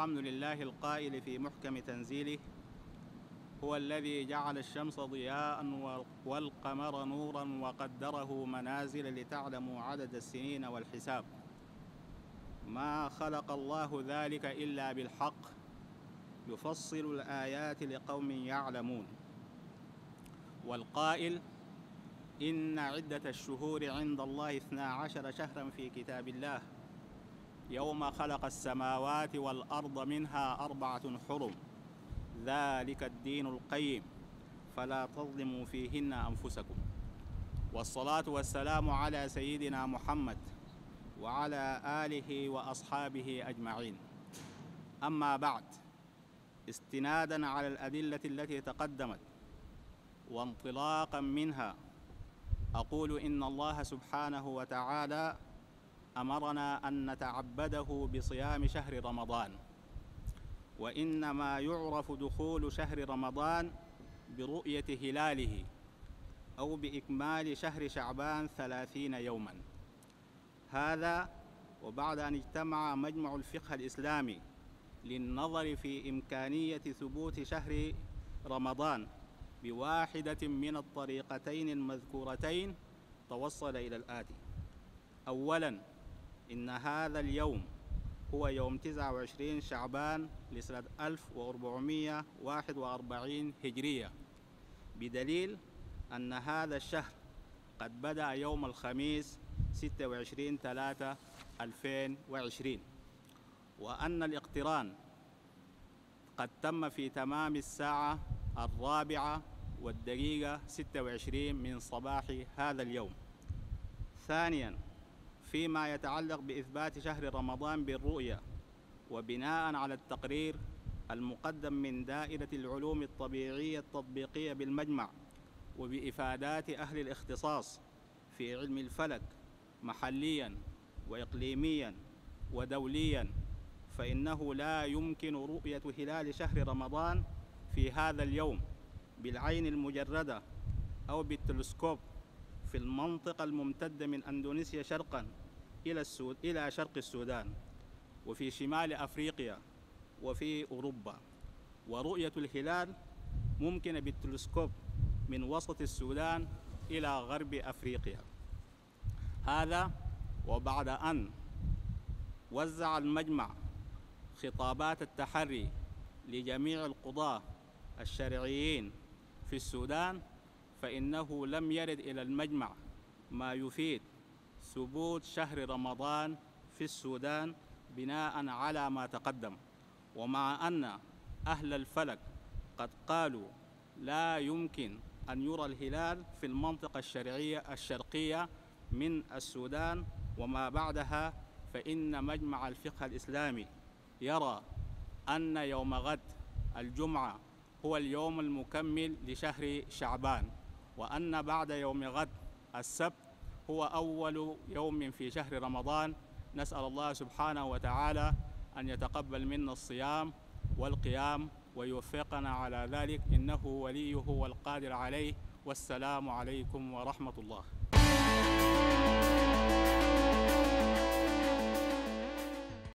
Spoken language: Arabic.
الحمد لله القائل في محكم تنزيله هو الذي جعل الشمس ضياء والقمر نورا وقدره منازل لتعلموا عدد السنين والحساب. ما خلق الله ذلك إلا بالحق يفصل الآيات لقوم يعلمون. والقائل إن عدة الشهور عند الله اثنا عشر شهرا في كتاب الله. يوم خلق السماوات والأرض منها أربعة حرم. ذلك الدين القيم. فلا تظلموا فيهن أنفسكم. والصلاة والسلام على سيدنا محمد وعلى آله وأصحابه أجمعين. أما بعد استنادا على الأدلة التي تقدمت وانطلاقا منها أقول إن الله سبحانه وتعالى أمرنا أن نتعبده بصيام شهر رمضان. وإنما يعرف دخول شهر رمضان برؤية هلاله أو بإكمال شهر شعبان ثلاثين يوما. هذا وبعد أن اجتمع مجمع الفقه الإسلامي للنظر في إمكانية ثبوت شهر رمضان بواحدة من الطريقتين المذكورتين. توصل إلى الآتي. أولا إن هذا اليوم هو يوم 29 شعبان لسنة 1441 هجرية. بدليل أن هذا الشهر قد بدأ يوم الخميس 26 3 2020 وأن الاقتران قد تم في تمام الساعة الرابعة والدقيقة 26 من صباح هذا اليوم. ثانيا فيما يتعلق بإثبات شهر رمضان بالرؤية وبناء على التقرير المقدم من دائرة العلوم الطبيعية التطبيقية بالمجمع وبإفادات أهل الاختصاص في علم الفلك محليا وإقليميا ودوليا فإنه لا يمكن رؤية هلال شهر رمضان في هذا اليوم بالعين المجردة أو بالتلسكوب في المنطقة الممتدة من أندونيسيا شرقا. إلى, السود إلى شرق السودان وفي شمال أفريقيا وفي أوروبا. ورؤية الهلال ممكنة بالتلسكوب من وسط السودان إلى غرب أفريقيا. هذا وبعد أن وزع المجمع خطابات التحري لجميع القضاة الشرعيين في السودان فإنه لم يرد إلى المجمع ما يفيد ثبوت شهر رمضان في السودان بناء على ما تقدم ومع أن أهل الفلك قد قالوا لا يمكن أن يرى الهلال في المنطقة الشرعية الشرقية من السودان وما بعدها فإن مجمع الفقه الإسلامي يرى أن يوم غد الجمعة هو اليوم المكمل لشهر شعبان وأن بعد يوم غد السبت هو أول يوم في شهر رمضان. نسأل الله سبحانه وتعالى أن يتقبل منا الصيام والقيام ويوفقنا على ذلك. إنه وليه والقادر عليه. والسلام عليكم ورحمة الله.